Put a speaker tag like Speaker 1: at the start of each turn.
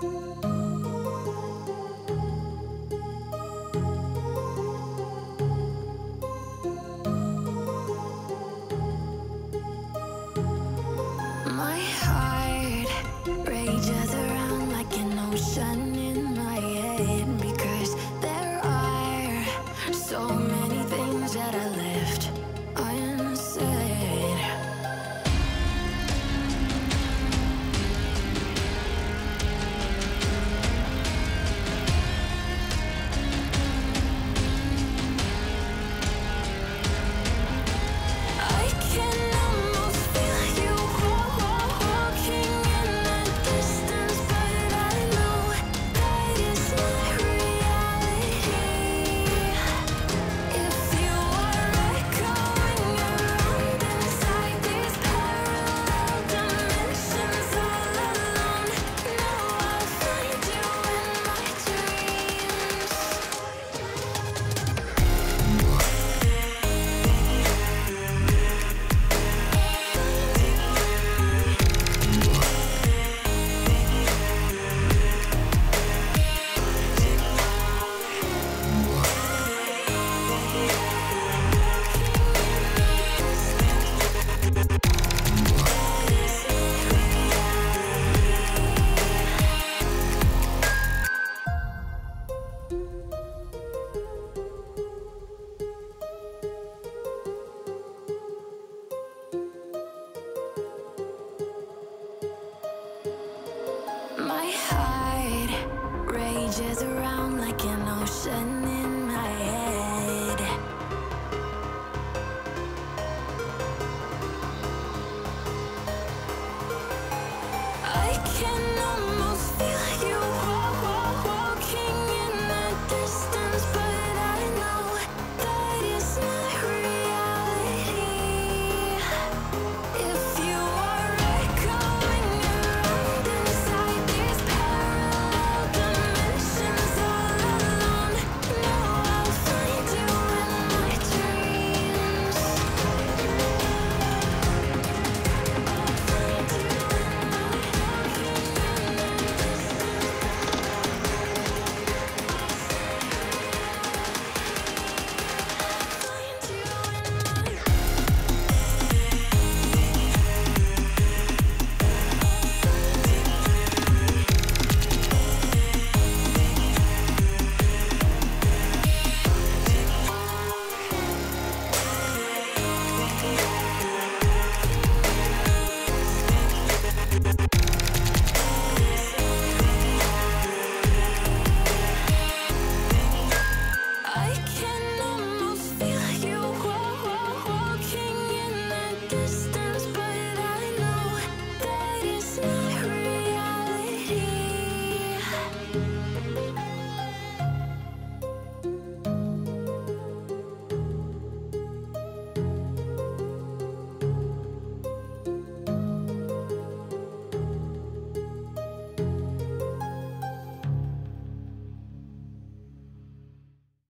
Speaker 1: My changes around like an ocean in my head I can almost feel it.